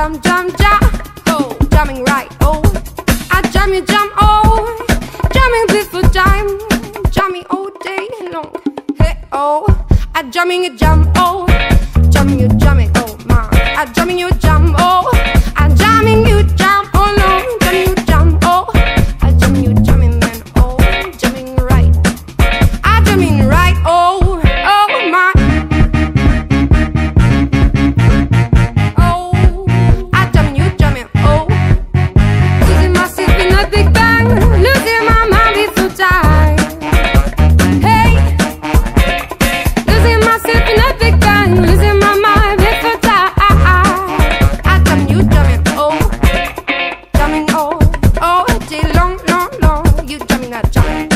jam, jam, jam, oh, jamming right, oh, I jam you, jam, oh, jamming this for time, jamming all day long, hey, oh, I jamming you, jam, oh, jamming you, jamming, oh, my, I jamming you, jam. that giant.